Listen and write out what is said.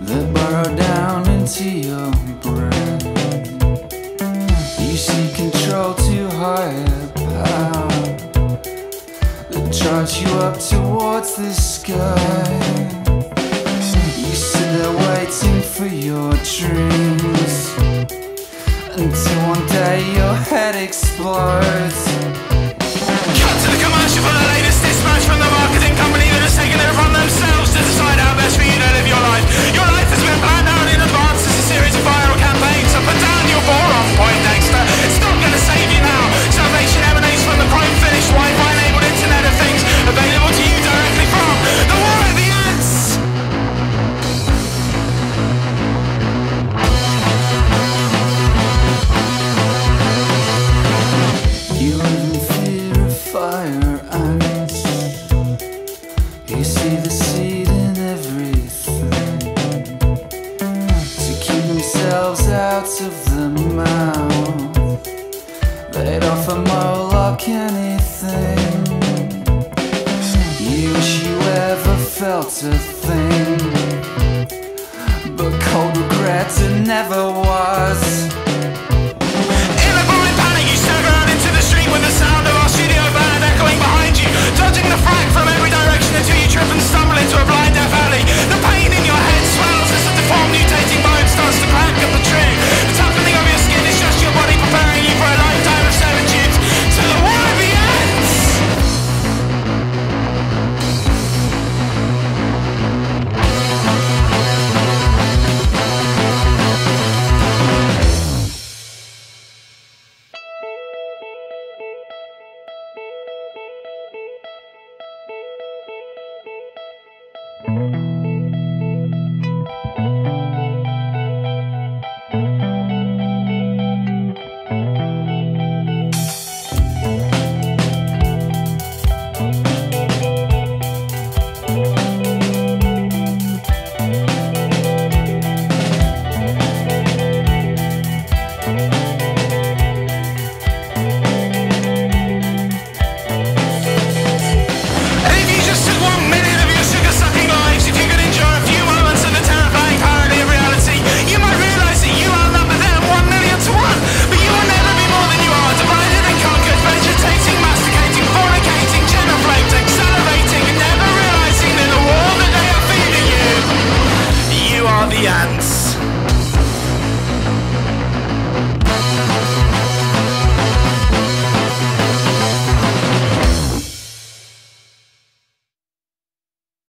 that burrow down into your brain. You seek control to higher power that drives you up towards the sky. You sit there waiting for your dreams until one day your head explodes. Cut to the commercial. anything. You wish you ever felt a thing. But cold regrets it never was. the ants.